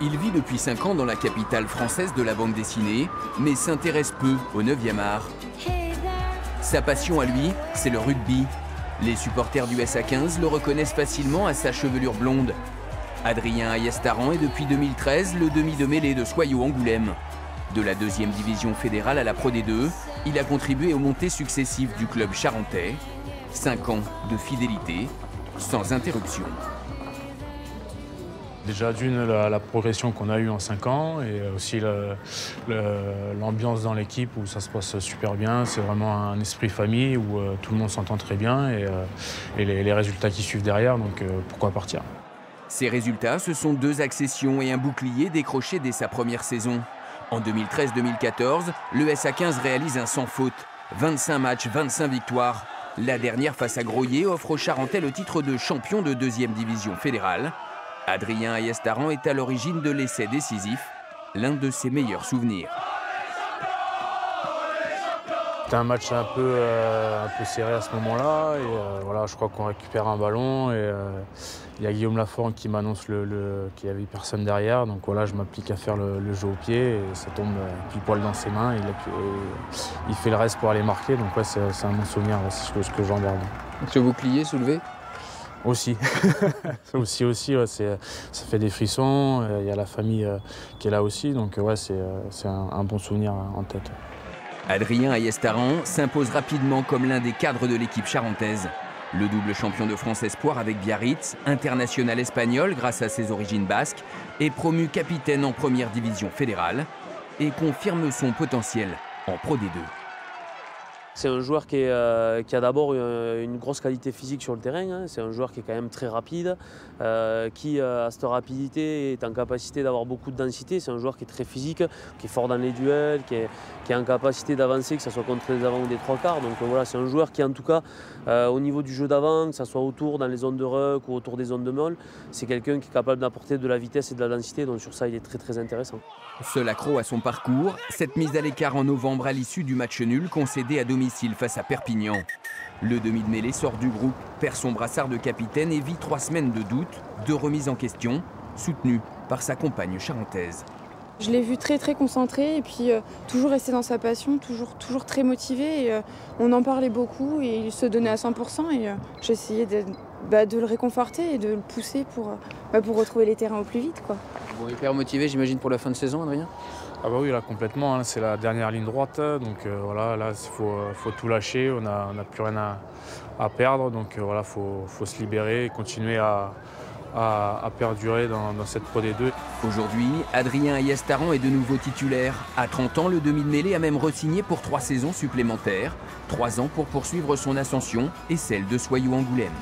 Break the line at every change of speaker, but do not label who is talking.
Il vit depuis 5 ans dans la capitale française de la bande dessinée, mais s'intéresse peu au 9e art. Sa passion à lui, c'est le rugby. Les supporters du SA15 le reconnaissent facilement à sa chevelure blonde. Adrien Ayestaran est depuis 2013 le demi de mêlée de Soyaux Angoulême. De la deuxième division fédérale à la Pro D2, il a contribué aux montées successives du club charentais. 5 ans de fidélité, sans interruption.
Déjà d'une, la, progression qu'on a eue en 5 ans et aussi l'ambiance dans l'équipe où ça se passe super bien. C'est vraiment un esprit famille où euh, tout le monde s'entend très bien et, euh, les, résultats qui suivent derrière, donc euh, pourquoi partir?
Ces résultats, ce sont deux accessions et un bouclier décrochés dès sa première saison. En 2013-2014, le SA15 réalise un sans faute. 25 matchs, 25 victoires. La dernière face à Groyer offre aux Charentais le titre de champion de deuxième division fédérale. Adrien Ayestaran est à l'origine de l'essai décisif, l'un de ses meilleurs souvenirs.
C'était un match un peu, euh, un peu serré à ce moment-là. Et euh, voilà, je crois qu'on récupère un ballon et euh, il y a Guillaume Laforne qui m'annonce le, qu'il n'y avait personne derrière. Donc voilà, je m'applique à faire le, jeu au pied et ça tombe pile poil dans ses mains. Il, fait le reste pour aller marquer. Donc ouais, c'est, un bon souvenir, c'est ce que, j'en garde.
Ce bouclier soulevé?
aussi. aussi, aussi, ça fait des frissons. Il y a la famille qui est là aussi. Donc c'est, un, un, bon souvenir en tête.
Adrien Ayestaran s'impose rapidement comme l'un des cadres de l'équipe charentaise. Le double champion de France Espoir avec Biarritz, international espagnol grâce à ses origines basques, est promu capitaine en première division fédérale et confirme son potentiel en Pro D2.
C'est un joueur qui, euh, a d'abord une, grosse qualité physique sur le terrain. Hein. C'est un joueur qui est quand même très rapide, euh, qui euh, à cette rapidité est en capacité d'avoir beaucoup de densité. C'est un joueur qui est très physique, qui est fort dans les duels, qui est, en capacité d'avancer, que ce soit contre les avant ou des trois quarts. Donc voilà, c'est un joueur qui en tout cas, au niveau du jeu d'avant, que ce soit autour dans les zones de ruck ou autour des zones de molle, c'est quelqu'un qui est capable d'apporter de la vitesse et de la densité. Donc sur ça, il est très très intéressant.
Seul accro à son parcours, cette mise à l'écart en novembre à l'issue du match nul concédé à domicile face à Perpignan. Le demi de mêlée sort du groupe, perd son brassard de capitaine et vit trois semaines de doute, de remise en question, soutenu par sa compagne charentaise.
Je l'ai vu très très concentré et puis euh, toujours rester dans sa passion, toujours, toujours très motivé. Et, euh, on en parlait beaucoup et il se donnait à 100% et euh, j'essayais de, bah, de, le réconforter et de le pousser pour, bah, pour retrouver les terrains au plus vite. Quoi.
Bon, hyper motivé j'imagine pour la fin de saison Adrien?
Ah bah oui, là complètement, hein. c'est la dernière ligne droite, donc voilà, là il faut, faut, tout lâcher, on n'a plus rien à, perdre, donc voilà, il faut, faut, se libérer et continuer à, à, perdurer dans, cette Pro D2.
Aujourd'hui, Adrien Ayestaran est de nouveau titulaire. À 30 ans, le demi de mêlée a même re-signé pour trois saisons supplémentaires. Trois ans pour poursuivre son ascension et celle de Soyou Angoulême.